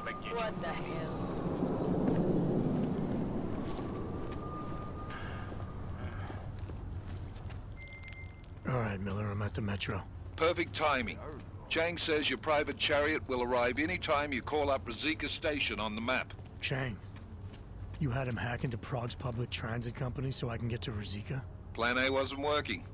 expect you. What the hell? All right, Miller, I'm at the Metro. Perfect timing. Chang says your private chariot will arrive any time you call up Růžička Station on the map. Chang, you had him hack into Prague's public transit company so I can get to Růžička? Plan A wasn't working.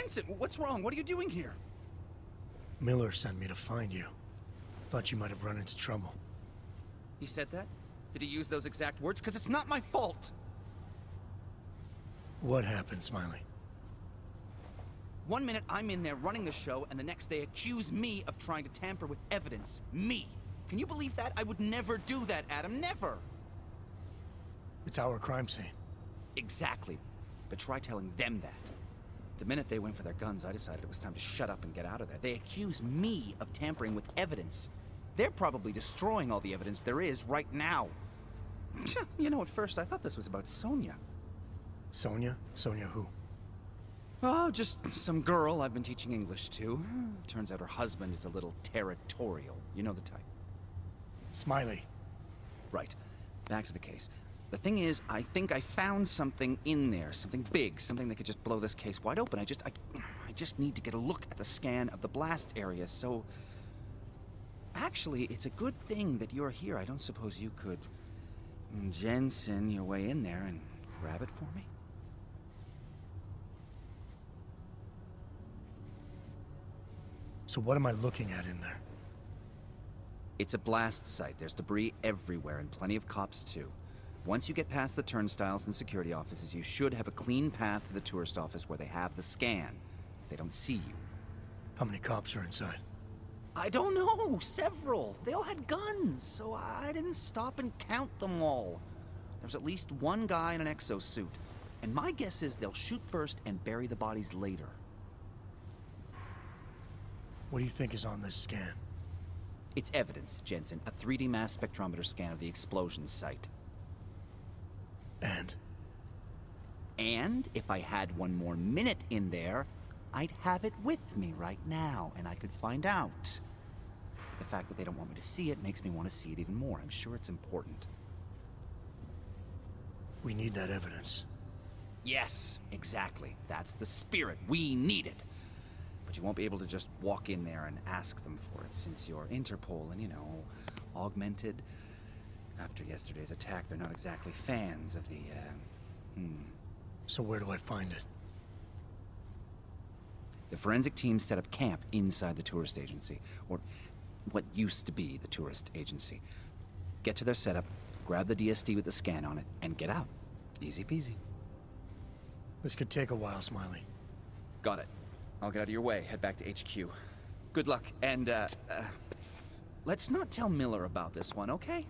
Jensen, what's wrong? What are you doing here? Miller sent me to find you. Thought you might have run into trouble. He said that? Did he use those exact words? Because it's not my fault. What happened, Smiley? One minute I'm in there running the show, and the next they accuse me of trying to tamper with evidence. Me. Can you believe that? I would never do that, Adam. Never. It's our crime scene. Exactly. But try telling them that. The minute they went for their guns, I decided it was time to shut up and get out of there. They accuse me of tampering with evidence. They're probably destroying all the evidence there is right now. you know, at first I thought this was about Sonia. Sonia? Sonia who? Oh, just some girl I've been teaching English to. Turns out her husband is a little territorial. You know the type. Smiley. Right. Back to the case. The thing is, I think I found something in there, something big, something that could just blow this case wide open. I just, I, I just need to get a look at the scan of the blast area, so... Actually, it's a good thing that you're here. I don't suppose you could... Mm, Jensen your way in there and grab it for me? So what am I looking at in there? It's a blast site. There's debris everywhere, and plenty of cops, too. Once you get past the turnstiles and security offices, you should have a clean path to the tourist office where they have the scan. If they don't see you. How many cops are inside? I don't know. Several. They all had guns, so I didn't stop and count them all. There's at least one guy in an exosuit. And my guess is they'll shoot first and bury the bodies later. What do you think is on this scan? It's evidence, Jensen. A 3D mass spectrometer scan of the explosion site. And? And if I had one more minute in there, I'd have it with me right now, and I could find out. The fact that they don't want me to see it makes me want to see it even more. I'm sure it's important. We need that evidence. Yes, exactly. That's the spirit. We need it. But you won't be able to just walk in there and ask them for it, since you're Interpol and, you know, augmented. After yesterday's attack, they're not exactly fans of the, uh, hmm. So where do I find it? The forensic team set up camp inside the tourist agency, or what used to be the tourist agency. Get to their setup, grab the DSD with the scan on it, and get out. Easy peasy. This could take a while, Smiley. Got it. I'll get out of your way, head back to HQ. Good luck, and, uh, uh, let's not tell Miller about this one, okay?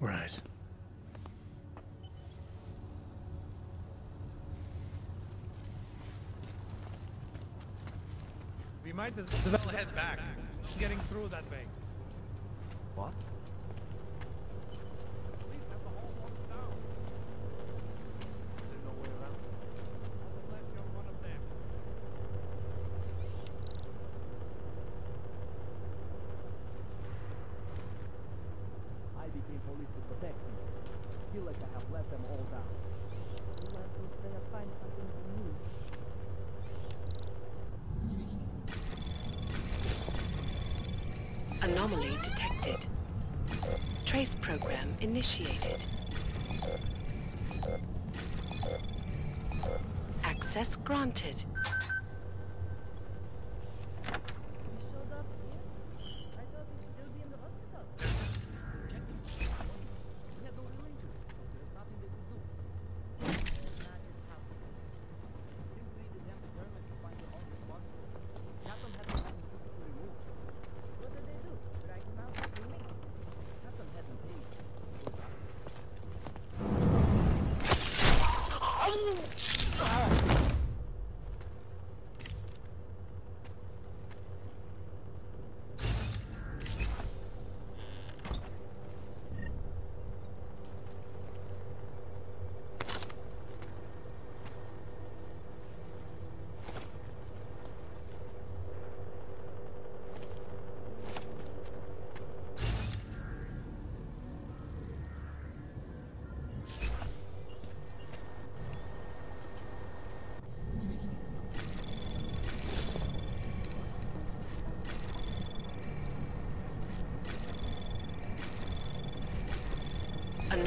Right. We might as well head back. Getting through that way. What? Please have the whole walk down. There's no way around. Unless you're one of them. I became police to protect you. Feel like I have let them all down. You learn to say I find something new. Anomaly detected. Trace program initiated. Access granted.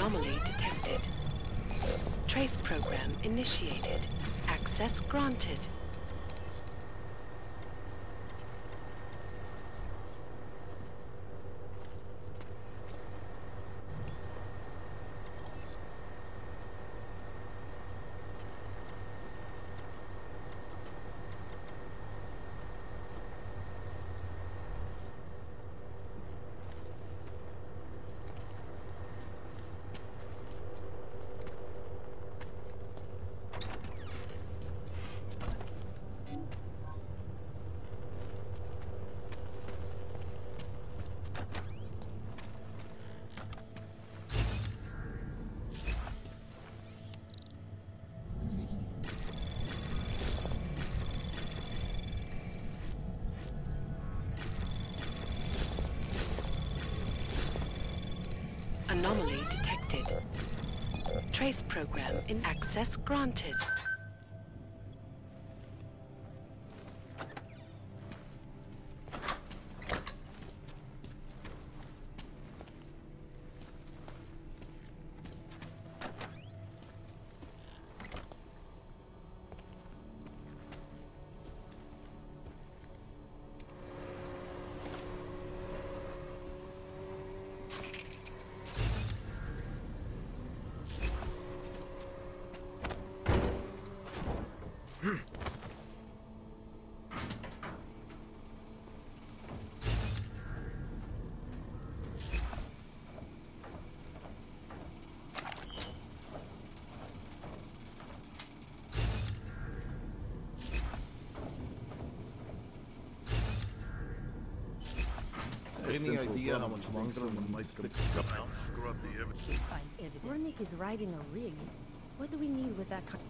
Anomaly detected. Trace program initiated. Access granted. Anomaly detected. Trace program in access granted. Any idea how much longer someone might stick I'll scrub the evidence. Find evidence. Wernick is riding a rig. What do we need with that kind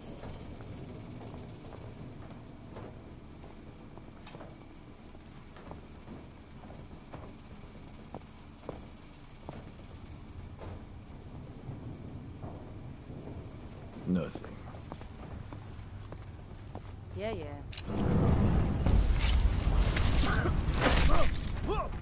Nothing. Yeah, yeah.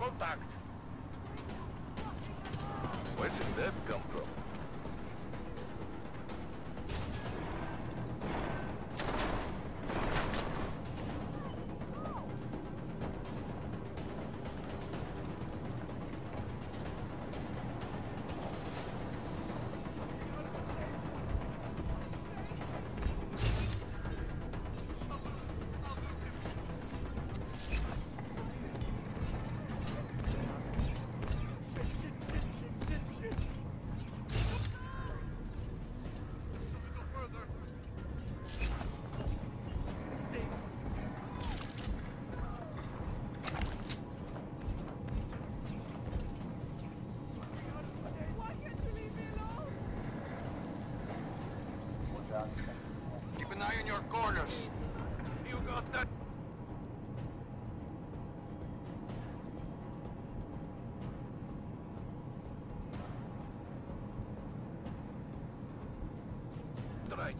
Mom, contact! Where did Keep an eye on your corners. You got that? Right.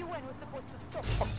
UN was supposed to stop.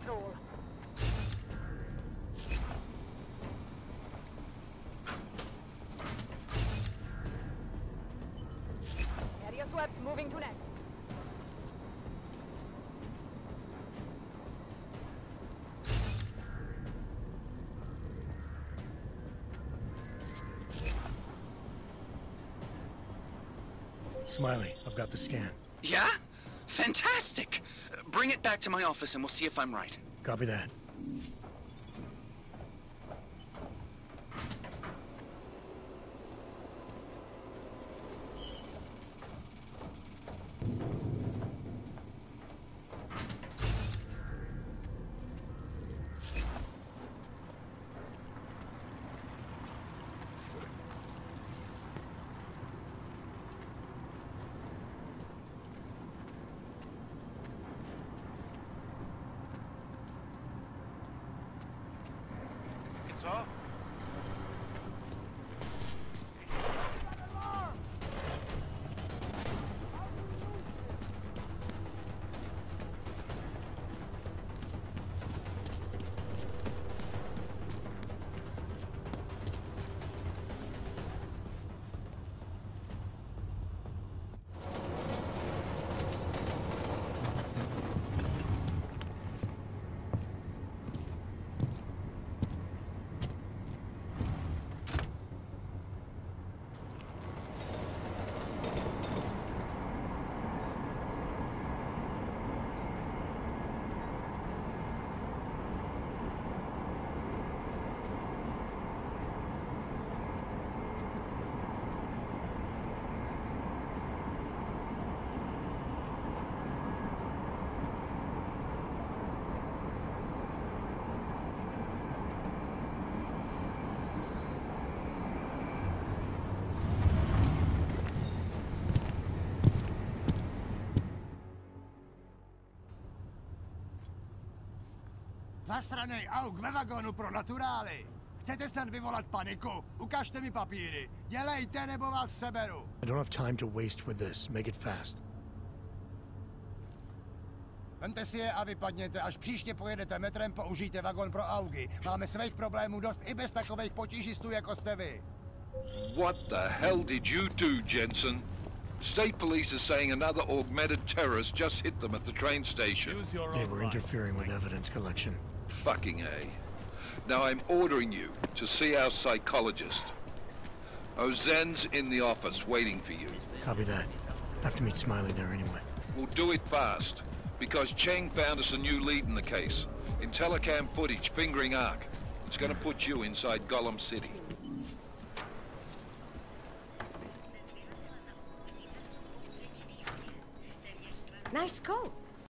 Patrol. Area swept, moving to next. Smiley, I've got the scan. Yeah? Fantastic! Bring it back to my office and we'll see if I'm right. Copy that. Zasranej auk ve vagonu pro naturály! Chcete snad vyvolat paniku? Ukažte mi papíry. Dělejte, nebo vás seberu. I don't have time to waste with this. Make it fast. Vemte si je a vypadněte. Až příště pojedete metrem, použijte vagon pro augy. Máme svých problémů dost i bez takových potížistů, jako jste vy. What the hell did you do, Jensen? State police are saying another augmented terrorist just hit them at the train station. They were interfering with evidence collection. Fucking A. Now I'm ordering you to see our psychologist. Auzenne's in the office waiting for you. Copy that. Have to meet Smiley there anyway. We'll do it fast, because Chang found us a new lead in the case. In telecam footage fingering ARC. It's gonna put you inside Golem City. Nice coat.